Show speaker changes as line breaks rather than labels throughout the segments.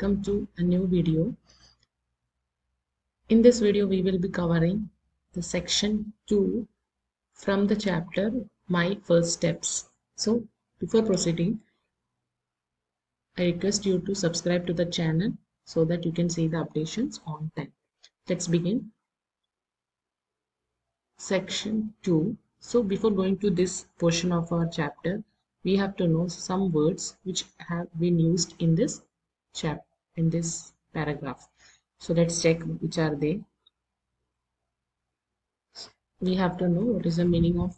welcome to a new video. In this video, we will be covering the section 2 from the chapter My First Steps. So, before proceeding, I request you to subscribe to the channel so that you can see the updations on time. Let's begin. Section 2. So, before going to this portion of our chapter, we have to know some words which have been used in this chap in this paragraph. So let's check which are they. We have to know what is the meaning of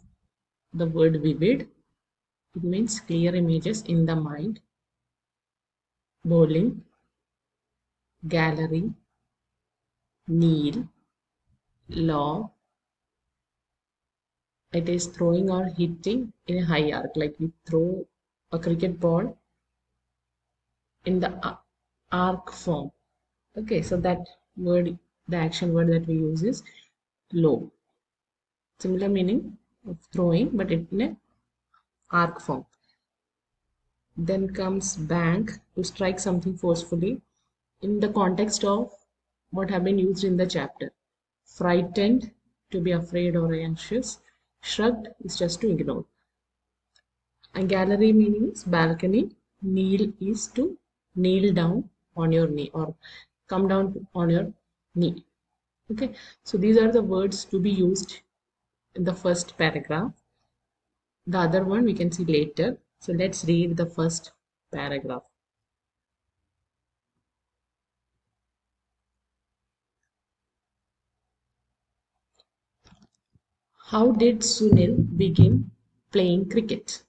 the word vivid. It means clear images in the mind bowling gallery kneel law. It is throwing or hitting in a high arc like we throw a cricket ball in the arc form. Okay so that word the action word that we use is low. Similar meaning of throwing but in a arc form. Then comes bank to strike something forcefully in the context of what have been used in the chapter. Frightened to be afraid or anxious. Shrugged is just to ignore. A gallery means balcony. Kneel is to kneel down on your knee or come down on your knee. Okay? So these are the words to be used in the first paragraph. The other one we can see later. So let's read the first paragraph. How did sunil begin playing cricket?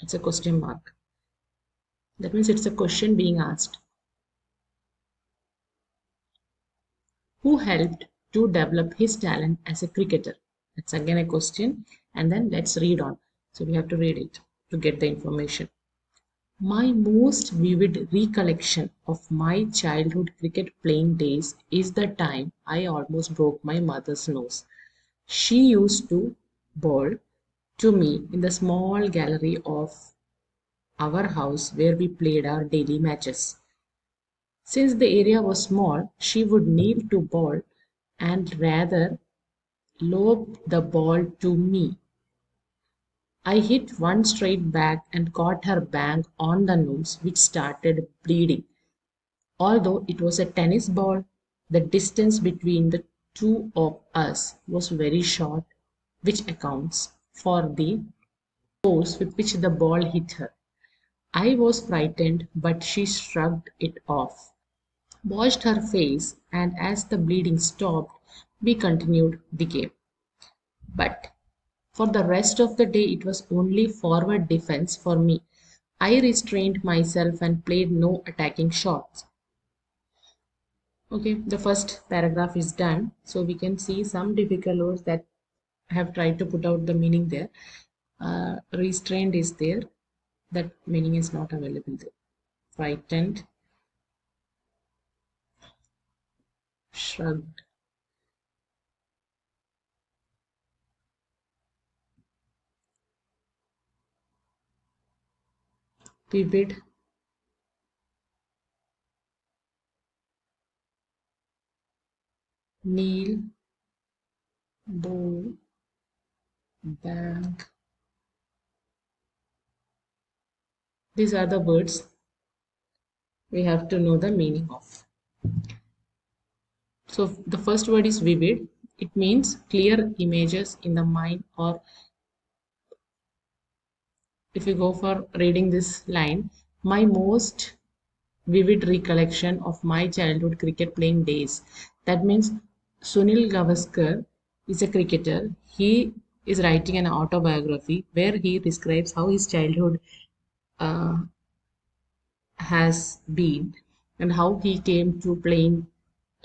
It's a question mark. That means it's a question being asked who helped to develop his talent as a cricketer? That's again a question and then let's read on. So we have to read it to get the information. My most vivid recollection of my childhood cricket playing days is the time I almost broke my mother's nose. She used to bowl to me in the small gallery of our house where we played our daily matches. Since the area was small, she would kneel to ball and rather lob the ball to me. I hit one straight back and caught her bang on the nose, which started bleeding. Although it was a tennis ball, the distance between the two of us was very short, which accounts for the force with which the ball hit her. I was frightened, but she shrugged it off washed her face, and as the bleeding stopped, we continued the game. But for the rest of the day, it was only forward defense for me. I restrained myself and played no attacking shots. Okay, the first paragraph is done. So we can see some difficult words that have tried to put out the meaning there. Uh, restrained is there. That meaning is not available there. Frightened, shrugged vivid kneel bow bank. These are the words. We have to know the meaning of so the first word is vivid. It means clear images in the mind or if you go for reading this line, my most vivid recollection of my childhood cricket playing days. That means Sunil Gavaskar is a cricketer. He is writing an autobiography where he describes how his childhood uh, has been and how he came to playing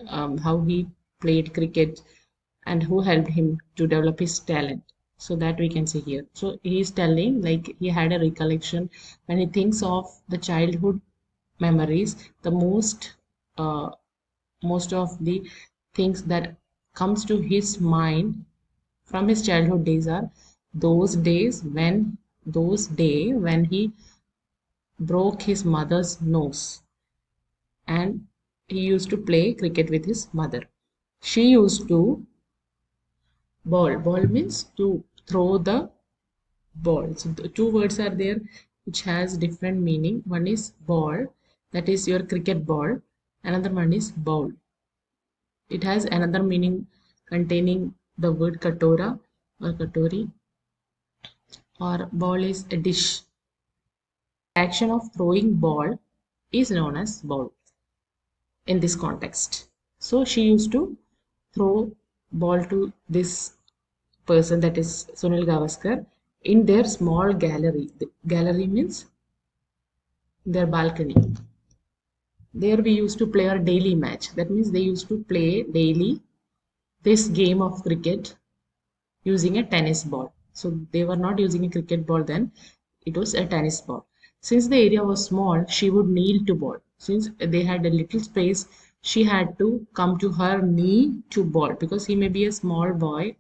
um, how he played cricket and who helped him to develop his talent. So that we can see here. So he is telling like he had a recollection when he thinks of the childhood memories the most uh, most of the things that comes to his mind from his childhood days are those days when those day when he broke his mother's nose. And he used to play cricket with his mother. She used to ball. Ball means to throw the ball. So the two words are there which has different meaning. One is ball that is your cricket ball. Another one is bowl. It has another meaning containing the word katora or katori or ball is a dish. Action of throwing ball is known as bowl in this context. So she used to throw ball to this person that is sunil gavaskar in their small gallery. The gallery means their balcony. There we used to play our daily match. That means they used to play daily this game of cricket using a tennis ball. So they were not using a cricket ball then. It was a tennis ball. Since the area was small she would kneel to ball since they had a little space she had to come to her knee to ball because he may be a small boy.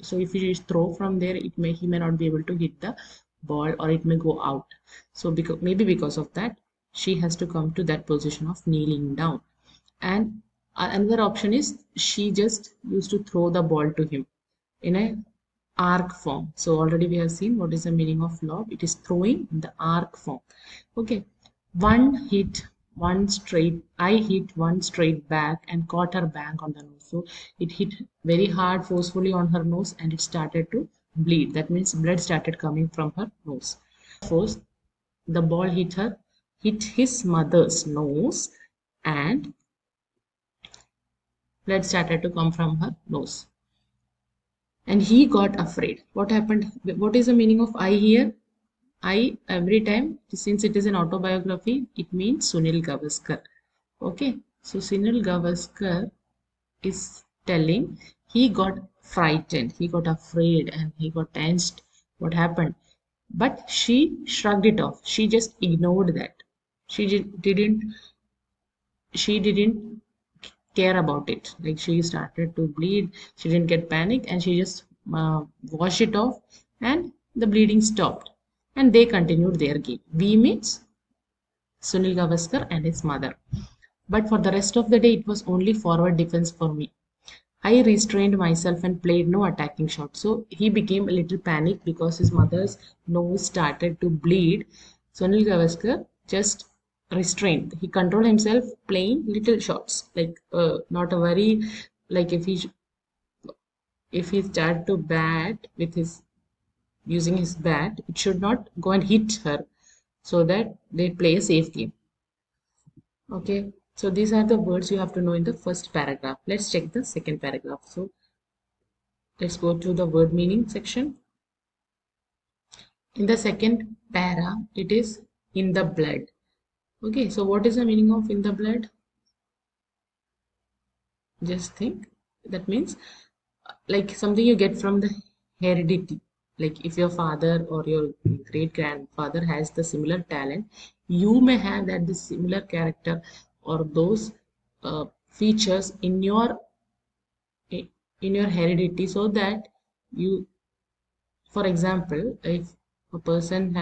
So if he throw from there it may he may not be able to hit the ball or it may go out. So because maybe because of that she has to come to that position of kneeling down. And another option is she just used to throw the ball to him in a arc form. So already we have seen what is the meaning of lob it is throwing in the arc form. Okay. One hit one straight i hit one straight back and caught her back on the nose. So it hit very hard forcefully on her nose and it started to bleed. That means blood started coming from her nose. Force the ball hit her hit his mother's nose and blood started to come from her nose. And he got afraid. What happened? What is the meaning of i here i every time since it is an autobiography it means sunil gavaskar. Okay? So sunil gavaskar is telling he got frightened he got afraid and he got tensed what happened. But she shrugged it off. She just ignored that. She didn't she didn't care about it. Like she started to bleed. She didn't get panic and she just uh, washed it off and the bleeding stopped and they continued their game. We means sunil gavaskar and his mother. But for the rest of the day it was only forward defense for me. I restrained myself and played no attacking shot. So he became a little panicked because his mother's nose started to bleed. Sunil gavaskar just restrained. He controlled himself playing little shots. Like uh, not a very like if he if he start to bat with his using his bat it should not go and hit her so that they play a safe game. Okay so these are the words you have to know in the first paragraph. Let's check the second paragraph. So let's go to the word meaning section. In the second para it is in the blood. Okay so what is the meaning of in the blood? Just think. That means like something you get from the heredity like if your father or your great grandfather has the similar talent you may have that the similar character or those uh, features in your in your heredity so that you for example if a person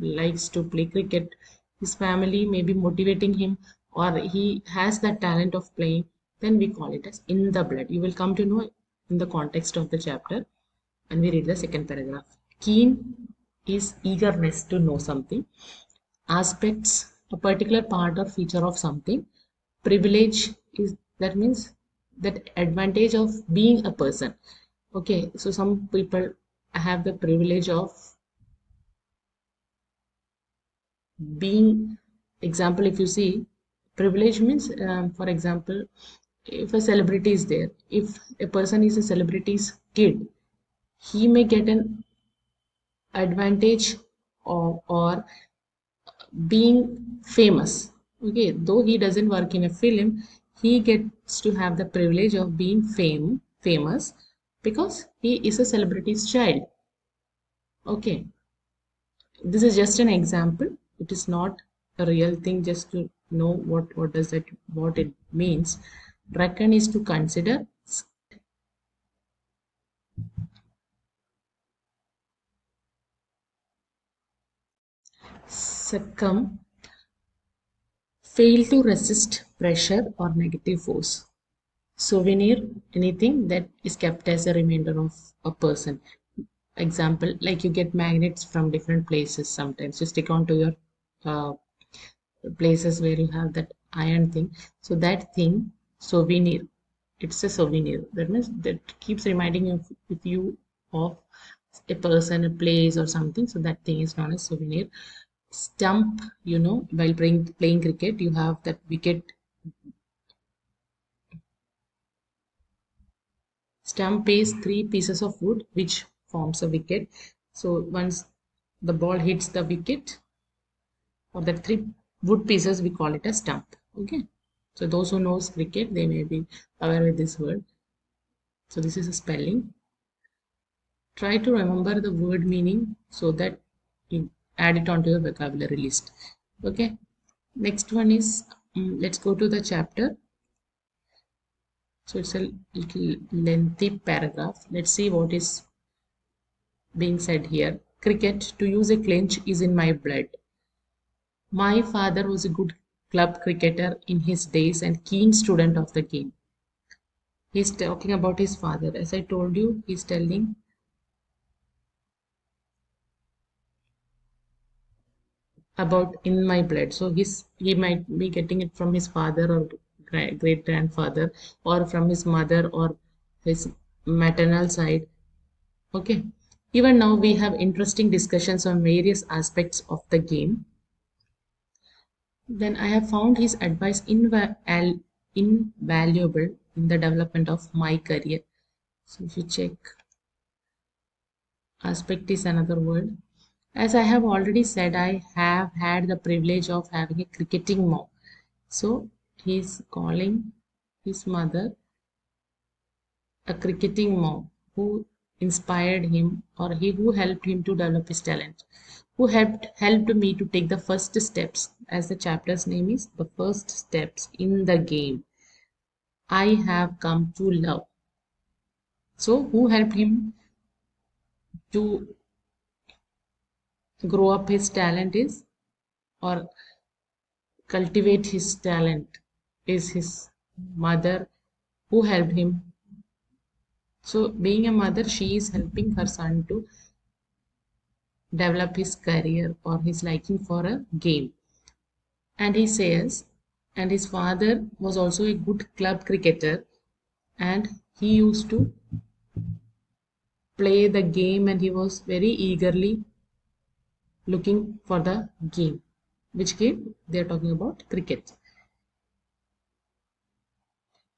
likes to play cricket his family may be motivating him or he has that talent of playing then we call it as in the blood. You will come to know in the context of the chapter and we read the second paragraph. Keen is eagerness to know something aspects a particular part or feature of something. Privilege is that means that advantage of being a person. Okay so some people have the privilege of being example if you see privilege means um, for example if a celebrity is there if a person is a celebrity's kid he may get an advantage of, or being famous. Okay though he doesn't work in a film he gets to have the privilege of being fame famous because he is a celebrity's child. Okay this is just an example. It is not a real thing just to know what what does it what it means. Reckon is to consider succumb fail to resist pressure or negative force. Souvenir, anything that is kept as a reminder of a person. Example, like you get magnets from different places sometimes. You stick onto your uh, places where you have that iron thing. So that thing, souvenir, it's a souvenir. That means that keeps reminding you of you of a person, a place or something. So that thing is known as souvenir stump you know while playing playing cricket you have that wicket stump is three pieces of wood which forms a wicket. So once the ball hits the wicket or the three wood pieces we call it a stump okay? So those who knows cricket they may be aware with this word. So this is a spelling. Try to remember the word meaning so that add it onto your vocabulary list. Okay. Next one is um, let's go to the chapter. So it's a little lengthy paragraph. Let's see what is being said here. Cricket to use a clinch is in my blood. My father was a good club cricketer in his days and keen student of the game. He's talking about his father. As i told you he's telling about in my blood. So he's he might be getting it from his father or great grandfather or from his mother or his maternal side. Okay. Even now we have interesting discussions on various aspects of the game. Then i have found his advice inva- invaluable in the development of my career. So if you check aspect is another word as I have already said, I have had the privilege of having a cricketing mom. So he's calling his mother a cricketing mom who inspired him or he who helped him to develop his talent who helped helped me to take the first steps as the chapter's name is the first steps in the game i have come to love so who helped him to grow up his talent is or cultivate his talent is his mother who helped him. So being a mother she is helping her son to develop his career or his liking for a game. And he says and his father was also a good club cricketer and he used to play the game and he was very eagerly looking for the game. Which game? They are talking about cricket.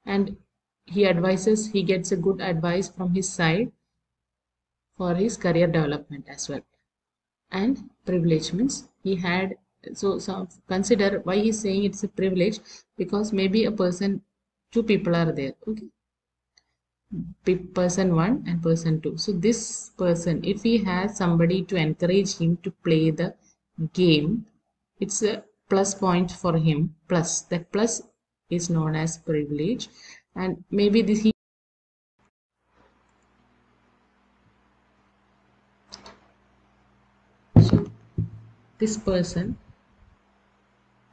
And he advises, he gets a good advice from his side for his career development as well. And privilege means he had so, so consider why he's saying it's a privilege because maybe a person two people are there okay person 1 and person 2 so this person if he has somebody to encourage him to play the game it's a plus point for him plus. That plus is known as privilege. And maybe this he so this person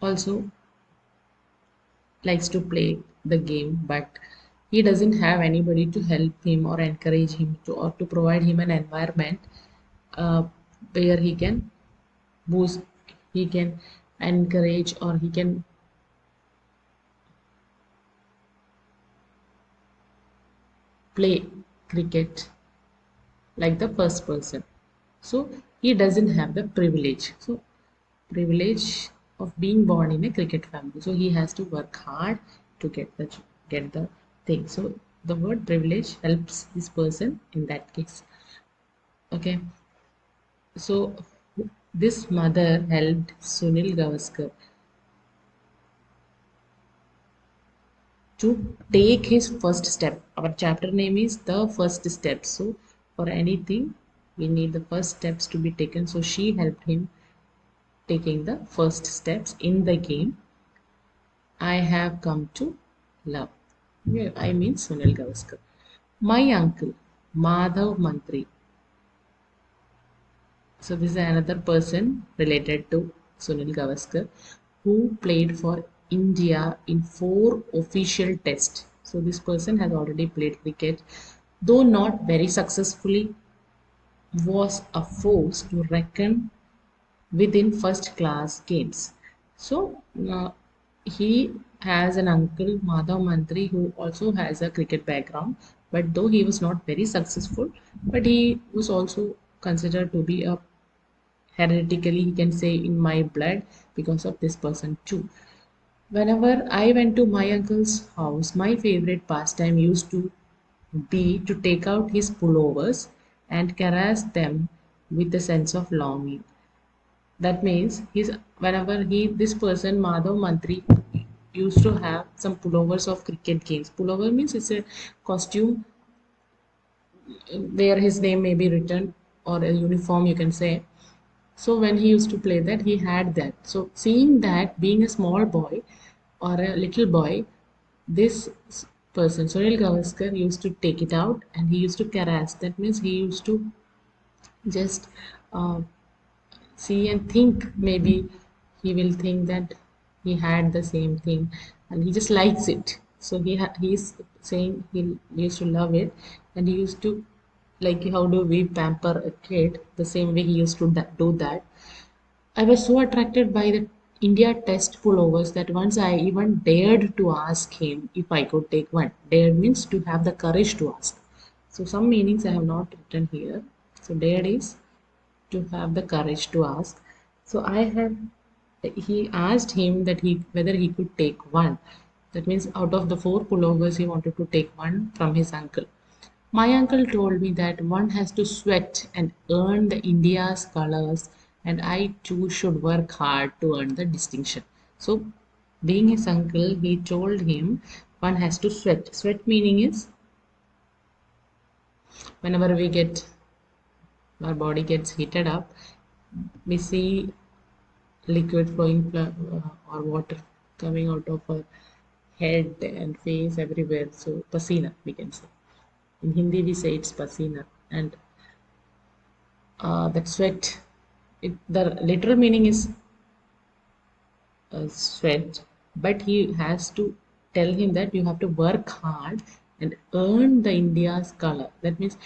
also likes to play the game but he doesn't have anybody to help him or encourage him to or to provide him an environment uh, where he can boost he can encourage or he can play cricket like the first person. So he doesn't have the privilege. So privilege of being born in a cricket family. So he has to work hard to get the get the thing. So the word privilege helps this person in that case. Okay. So this mother helped Sunil Gavaskar to take his first step. Our chapter name is the first step. So for anything we need the first steps to be taken. So she helped him taking the first steps in the game. I have come to love I mean Sunil Gavaskar. My uncle, Madhav Mantri. So this is another person related to Sunil Gavaskar who played for India in four official tests. So this person has already played cricket, though not very successfully, was a force to reckon within first class games. So uh, he has an uncle Madhav Mantri who also has a cricket background but though he was not very successful but he was also considered to be a heretically he can say in my blood because of this person too. Whenever i went to my uncle's house my favorite pastime used to be to take out his pullovers and caress them with a sense of longing. That means he's whenever he this person madhav mantri used to have some pullovers of cricket games. Pullover means it's a costume where his name may be written or a uniform you can say. So when he used to play that he had that. So seeing that being a small boy or a little boy this person Sunil Gavaskar used to take it out and he used to caress. That means he used to just uh, see and think. Maybe he will think that he had the same thing. And he just likes it. So he he's saying he used to love it. And he used to like how do we pamper a kid the same way he used to do that? I was so attracted by the india test pullovers that once i even dared to ask him if i could take one. Dared means to have the courage to ask. So some meanings i have not written here. So dared is to have the courage to ask. So i have he asked him that he whether he could take one that means out of the four pullovers he wanted to take one from his uncle my uncle told me that one has to sweat and earn the India's colors, and I too should work hard to earn the distinction. So, being his uncle, he told him one has to sweat. Sweat meaning is whenever we get our body gets heated up, we see liquid flowing uh, or water coming out of her head and face everywhere. So, pasina, we can say. In Hindi we say it's pasina. And uh, that sweat it, the literal meaning is uh, sweat. But he has to tell him that you have to work hard and earn the India's color. That means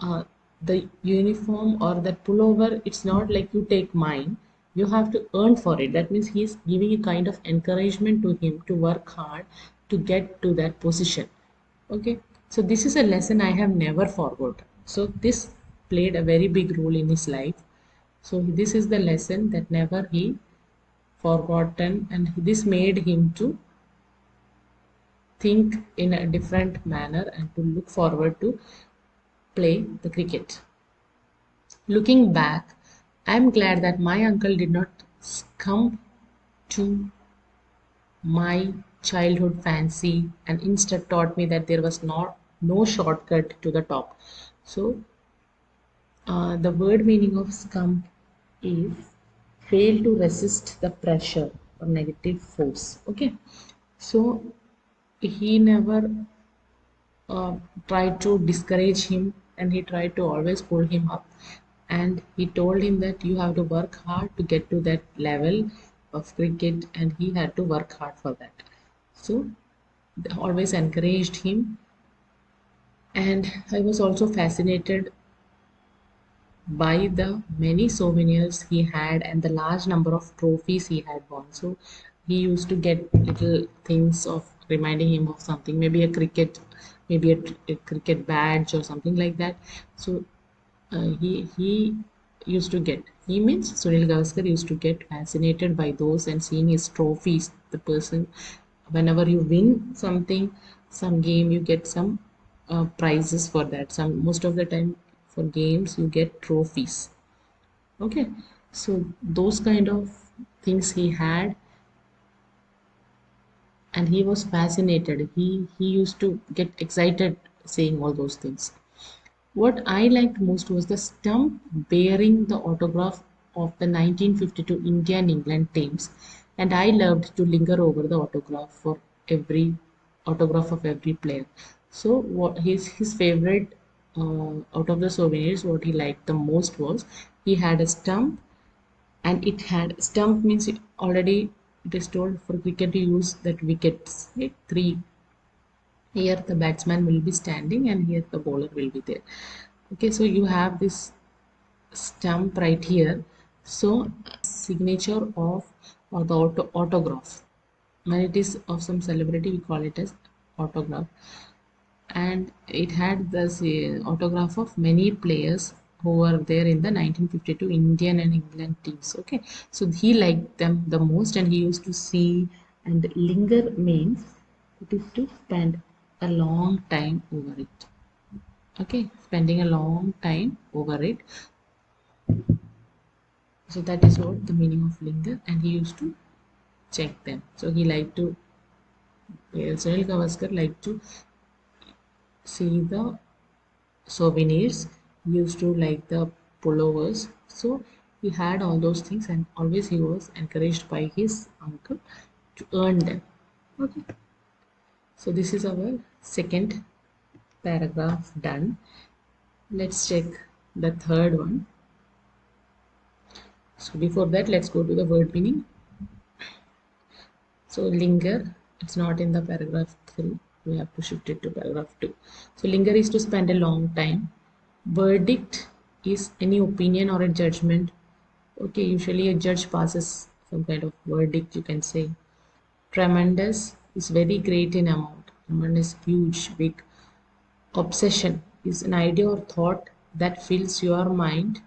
uh, the uniform or that pullover it's not like you take mine you have to earn for it that means he's giving a kind of encouragement to him to work hard to get to that position okay so this is a lesson I have never forgot. So this played a very big role in his life. So this is the lesson that never he forgotten and this made him to think in a different manner and to look forward to play the cricket. Looking back, I am glad that my uncle did not succumb to my childhood fancy and instead taught me that there was not no shortcut to the top. So uh, the word meaning of succumb is fail to resist the pressure or negative force. Okay. So he never uh, tried to discourage him and he tried to always pull him up and he told him that you have to work hard to get to that level of cricket and he had to work hard for that so always encouraged him and I was also fascinated by the many souvenirs he had and the large number of trophies he had won. So he used to get little things of reminding him of something, maybe a cricket, maybe a, a cricket badge or something like that. So he he used to get. He means Sunil Gavaskar used to get fascinated by those and seeing his trophies. The person, whenever you win something, some game, you get some uh, prizes for that. Some most of the time for games you get trophies. Okay. So those kind of things he had. And he was fascinated. He he used to get excited saying all those things what i liked most was the stump bearing the autograph of the 1952 india and england teams and i loved to linger over the autograph for every autograph of every player so what his his favorite uh, out of the souvenirs what he liked the most was he had a stump and it had stump means already it is told for cricket to use that wickets right? three here the batsman will be standing and here the bowler will be there. Okay so you have this stump right here. So signature of or the auto autograph. When it is of some celebrity we call it as autograph. And it had the uh, autograph of many players who were there in the 1952 Indian and England teams. Okay, so he liked them the most, and he used to see and linger means it is to spend a long time over it. Okay, spending a long time over it. So that is what the meaning of linger, and he used to check them. So he liked to. Sunil Gavaskar liked to see the souvenirs used to like the pullovers so he had all those things and always he was encouraged by his uncle to earn them okay so this is our second paragraph done. Let's check the third one. So before that let's go to the word meaning. So linger it's not in the paragraph 3 we have to shift it to paragraph 2 so linger is to spend a long time. Verdict is any opinion or a judgment. Okay usually a judge passes some kind of verdict you can say. Tremendous is very great in amount. Tremendous huge big. Obsession is an idea or thought that fills your mind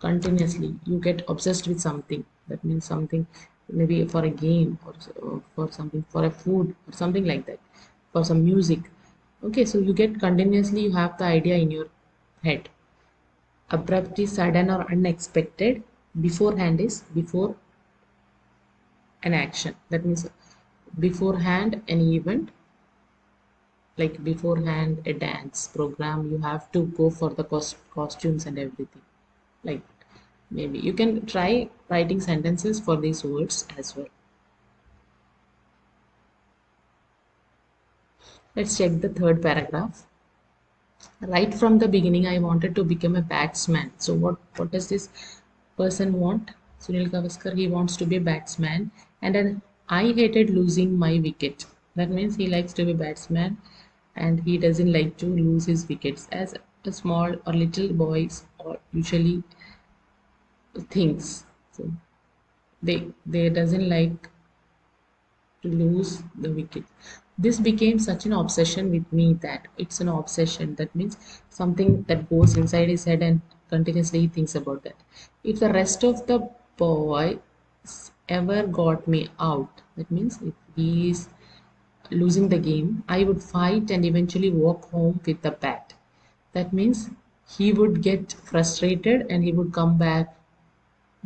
continuously. You get obsessed with something. That means something maybe for a game or for something for a food or something like that for some music. Okay so you get continuously you have the idea in your head. Abruptly sudden or unexpected. Beforehand is before an action. That means beforehand an event like beforehand a dance program you have to go for the cost costumes and everything. Like maybe you can try writing sentences for these words as well. Let's check the third paragraph. Right from the beginning i wanted to become a batsman. So what what does this person want? Sunil gavaskar he wants to be a batsman and then i hated losing my wicket. That means he likes to be batsman and he doesn't like to lose his wickets as a small or little boys or usually things. So they they doesn't like to lose the wicket. This became such an obsession with me that it's an obsession. That means something that goes inside his head and continuously he thinks about that. If the rest of the boys ever got me out that means if he is losing the game i would fight and eventually walk home with the bat that means he would get frustrated and he would come back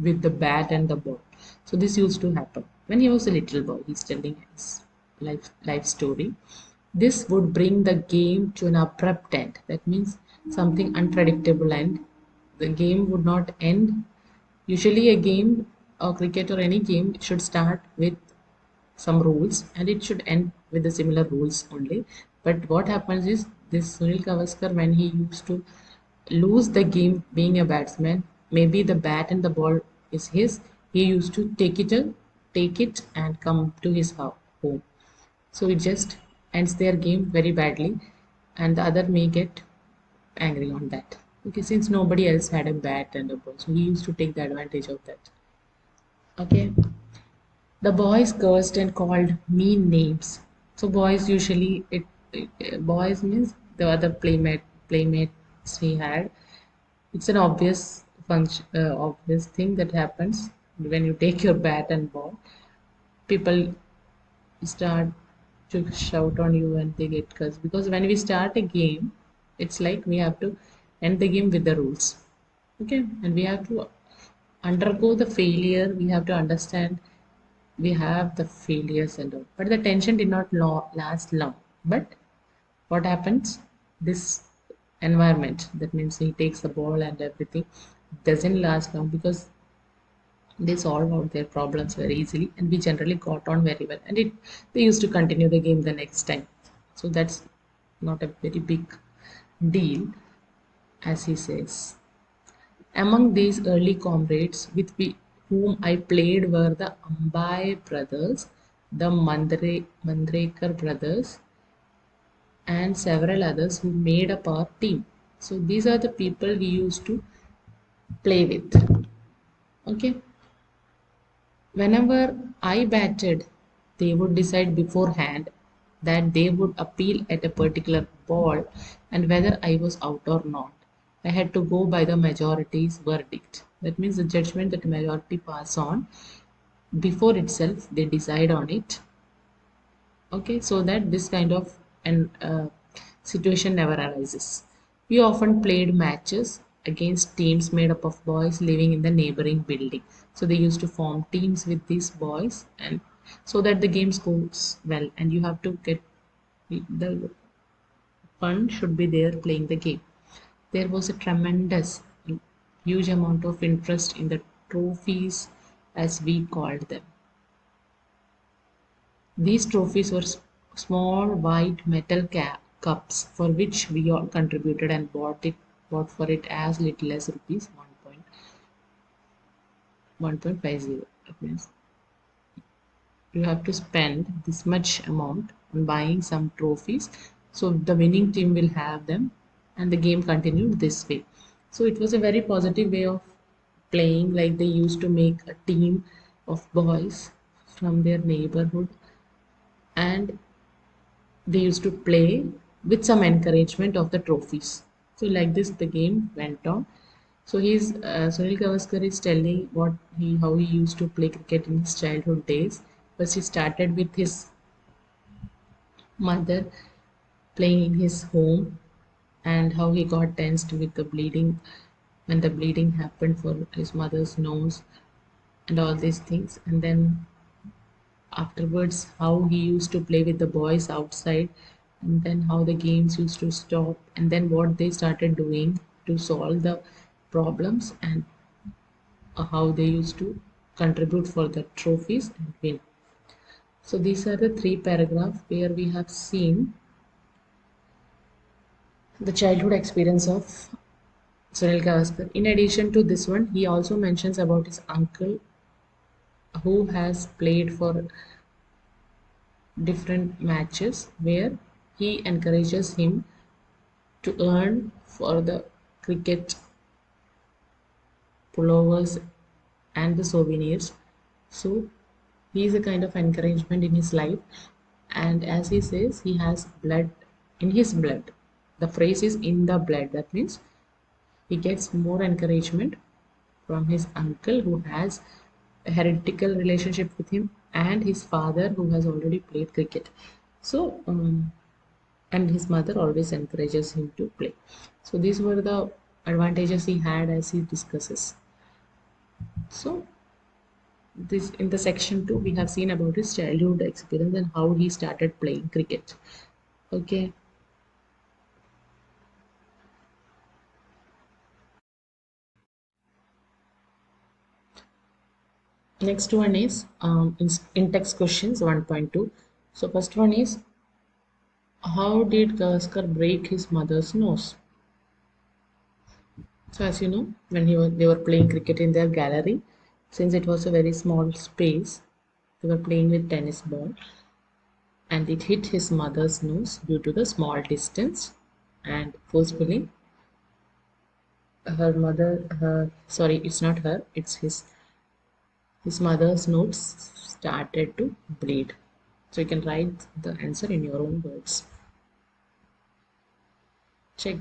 with the bat and the ball. So this used to happen when he was a little boy. He's telling his life life story. This would bring the game to an abrupt end. That means something unpredictable and The game would not end. Usually, a game or cricket or any game should start with some rules and it should end with the similar rules only. But what happens is this Sunil Gavaskar when he used to lose the game being a batsman maybe the bat and the ball is his he used to take it take it and come to his home. So it just ends their game very badly and the other may get angry on that. Okay since nobody else had a bat and a ball so he used to take the advantage of that okay? The boys cursed and called mean names. So boys usually it, it boys means the other playmate playmates he had. It's an obvious function uh, this thing that happens when you take your bat and ball. People start to shout on you and they get cursed. Because when we start a game it's like we have to end the game with the rules. Okay? And we have to undergo the failure we have to understand we have the failures and all but the tension did not last long. But what happens? This environment that means he takes the ball and everything doesn't last long because they solve out their problems very easily and we generally got on very well. And it they used to continue the game the next time. So that's not a very big deal as he says among these early comrades with whom I played were the Ambai brothers, the Mandre, Mandrekar brothers, and several others who made up our team. So these are the people we used to play with. Okay. Whenever I batted, they would decide beforehand that they would appeal at a particular ball and whether I was out or not. I had to go by the majority's verdict. That means the judgment that majority pass on before itself they decide on it. Okay, so that this kind of an uh, situation never arises. We often played matches against teams made up of boys living in the neighboring building. So they used to form teams with these boys and so that the game goes well and you have to get the fun should be there playing the game. There was a tremendous huge amount of interest in the trophies as we called them. These trophies were small white metal cups for which we all contributed and bought it bought for it as little as rupees 1.50 that means you have to spend this much amount on buying some trophies. So the winning team will have them and the game continued this way. So it was a very positive way of playing like they used to make a team of boys from their neighborhood. And they used to play with some encouragement of the trophies. So like this the game went on. So he's uh, Sunil Gavaskar is telling what he how he used to play cricket in his childhood days. First he started with his mother playing in his home and how he got tensed with the bleeding when the bleeding happened for his mother's nose and all these things. And then afterwards how he used to play with the boys outside and then how the games used to stop and then what they started doing to solve the problems and uh, how they used to contribute for the trophies and win. So these are the three paragraphs where we have seen the childhood experience of Sunil Gavaskar. In addition to this one, he also mentions about his uncle who has played for different matches where he encourages him to earn for the cricket pullovers and the souvenirs. So he is a kind of encouragement in his life. And as he says he has blood in his blood the phrase is in the blood. That means he gets more encouragement from his uncle who has a heretical relationship with him and his father who has already played cricket. So um, and his mother always encourages him to play. So these were the advantages he had as he discusses. So this in the section 2 we have seen about his childhood experience and how he started playing cricket. Okay next one is um, in, in text questions 1.2 so first one is how did Gavaskar break his mother's nose? So as you know, when he was, they were playing cricket in their gallery, since it was a very small space, they were playing with tennis ball and it hit his mother's nose due to the small distance and forcefully her mother her sorry it's not her it's his his mother's nose started to bleed so you can write the answer in your own words Check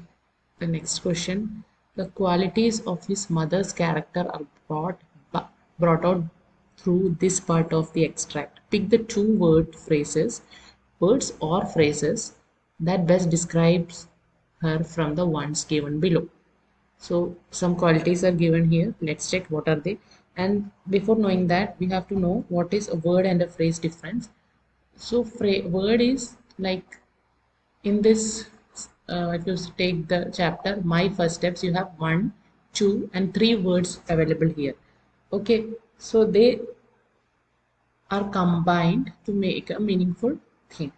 the next question. The qualities of his mother's character are brought, brought out through this part of the extract. Pick the two word phrases, words or phrases that best describes her from the ones given below. So some qualities are given here. Let's check what are they. And before knowing that, we have to know what is a word and a phrase difference. So word is like in this uh, if you take the chapter my first steps you have one two and three words available here. Okay so they are combined to make a meaningful thing.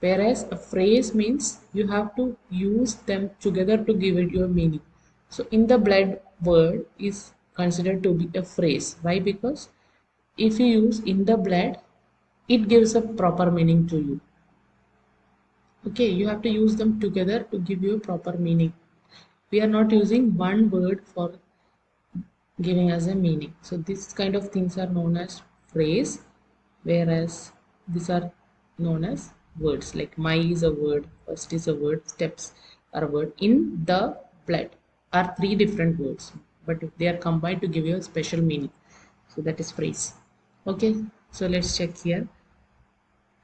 Whereas a phrase means you have to use them together to give it your meaning. So in the blood word is considered to be a phrase. Why? Because if you use in the blood it gives a proper meaning to you. Okay you have to use them together to give you a proper meaning. We are not using one word for giving us a meaning. So this kind of things are known as phrase whereas these are known as words. Like my is a word first is a word steps are a word. In the blood are three different words but they are combined to give you a special meaning. So that is phrase. Okay so let's check here.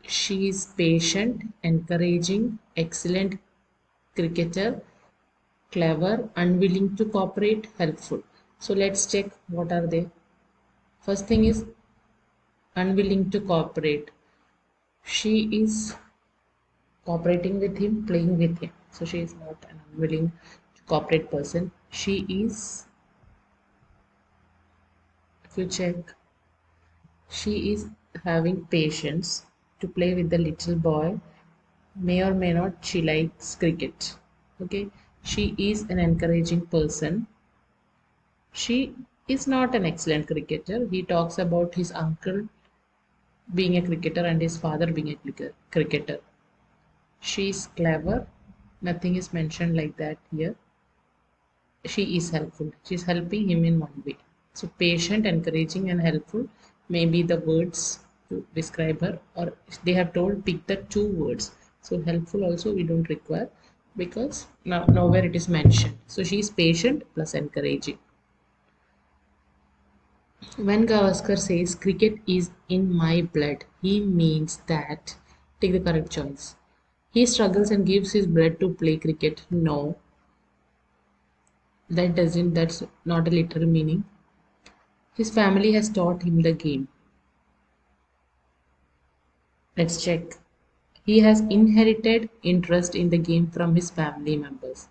She is patient encouraging excellent cricketer clever unwilling to cooperate helpful. So let's check what are they. First thing is unwilling to cooperate. She is cooperating with him playing with him. So she is not an unwilling to cooperate person. She is check. She is having patience to play with the little boy. May or may not she likes cricket. Okay? She is an encouraging person. She is not an excellent cricketer. He talks about his uncle being a cricketer and his father being a cricketer. She is clever. Nothing is mentioned like that here. She is helpful. She is helping him in one way so patient encouraging and helpful may be the words to describe her or they have told pick the two words so helpful also we don't require because now nowhere it is mentioned so she is patient plus encouraging when Gavaskar says cricket is in my blood, he means that take the correct choice. He struggles and gives his blood to play cricket. No, that doesn't, that's not a literal meaning. His family has taught him the game. Let's check. He has inherited interest in the game from his family members.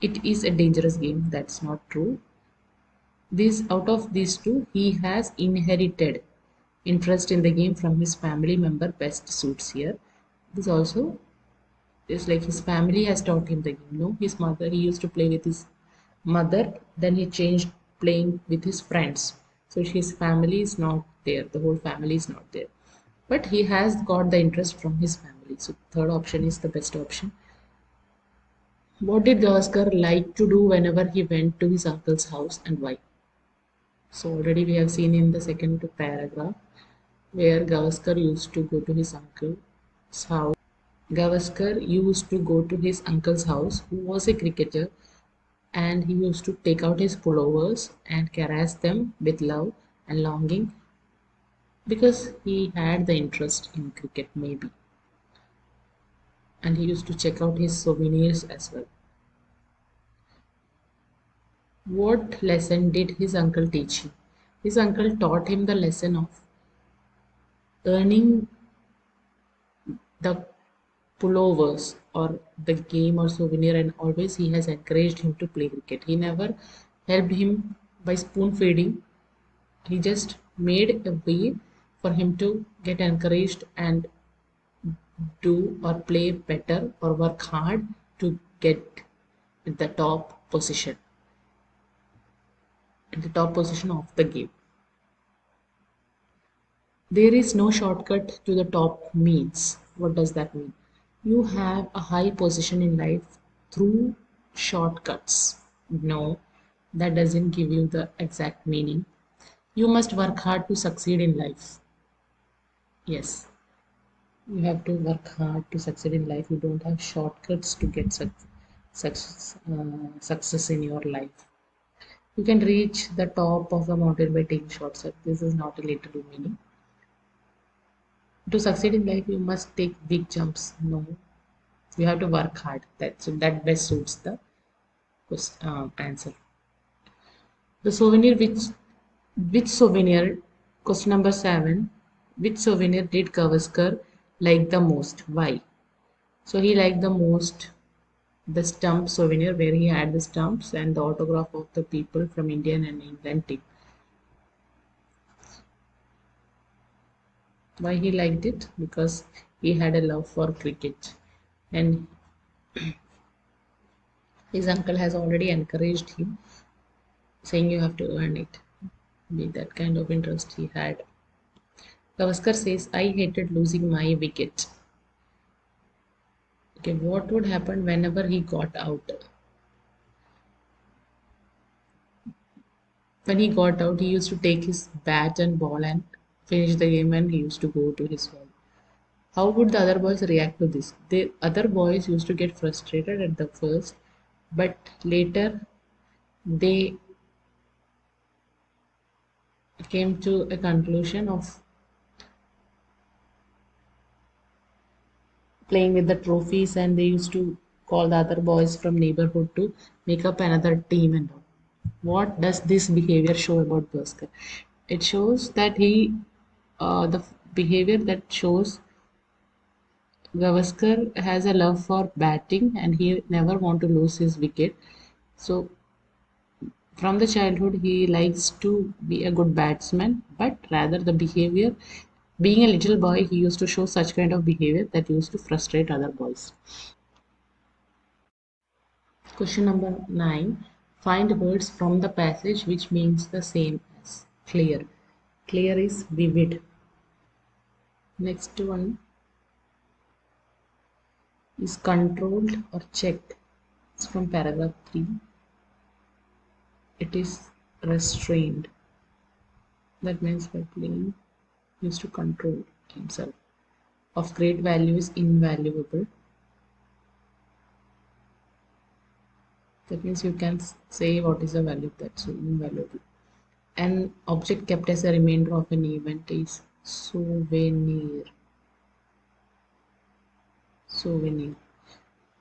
It is a dangerous game. That's not true this out of these two he has inherited interest in the game from his family member best suits here this also is like his family has taught him the game no his mother he used to play with his mother then he changed playing with his friends. So his family is not there. The whole family is not there. But he has got the interest from his family. So third option is the best option. What did Gavaskar like to do whenever he went to his uncle's house and why? So already we have seen in the second paragraph where Gavaskar used to go to his uncle's house. Gavaskar used to go to his uncle's house who was a cricketer and he used to take out his pullovers and caress them with love and longing because he had the interest in cricket maybe and he used to check out his souvenirs as well what lesson did his uncle teach him? His uncle taught him the lesson of earning the pullovers or the game or souvenir and always he has encouraged him to play cricket. He never helped him by spoon feeding. He just made a way for him to get encouraged and do or play better or work hard to get the top position the top position of the game. There is no shortcut to the top means. What does that mean? You have a high position in life through shortcuts. No, that doesn't give you the exact meaning. You must work hard to succeed in life. Yes, you have to work hard to succeed in life. You don't have shortcuts to get success, uh, success in your life you can reach the top of the mountain by taking shortcuts. This is not a literal meaning. To succeed in life, you must take big jumps. No, you have to work hard. That that best suits the uh, answer. The souvenir which which souvenir question number seven which souvenir did Gavaskar like the most why so he liked the most the stump souvenir where he had the stumps and the autograph of the people from Indian and England team. Why he liked it? Because he had a love for cricket. And his uncle has already encouraged him saying you have to earn it. With that kind of interest he had. Gavaskar says I hated losing my wicket. Okay what would happen whenever he got out? When he got out he used to take his bat and ball and finish the game and he used to go to his home. How would the other boys react to this? The other boys used to get frustrated at the first but later they came to a conclusion of playing with the trophies and they used to call the other boys from neighborhood to make up another team and all. What does this behavior show about Gavaskar? It shows that he, uh, the behavior that shows Gavaskar has a love for batting and he never want to lose his wicket. So from the childhood he likes to be a good batsman but rather the behavior being a little boy he used to show such kind of behavior that used to frustrate other boys question number 9 Find words from the passage which means the same as clear. Clear is vivid. Next one is controlled or checked. It's from paragraph 3. It is restrained. That means by playing used to control himself. Of great value is invaluable. that means you can say what is the value that's invaluable an object kept as a remainder of an event is souvenir. Souvenir.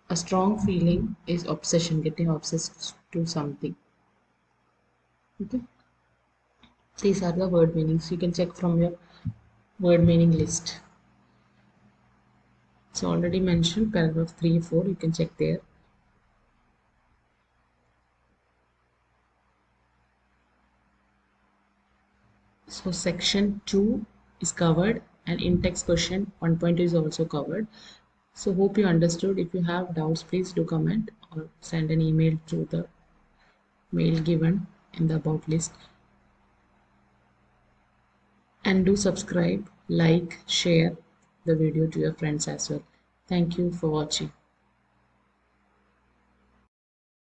A strong feeling is obsession getting obsessed to something. Okay. These are the word meanings. You can check from your word meaning list. So already mentioned paragraph 3 4 you can check there so section 2 is covered and in-text question 1.2 is also covered. So hope you understood. If you have doubts please do comment or send an email to the mail given in the about list. And do subscribe like share the video to your friends as well. Thank you for watching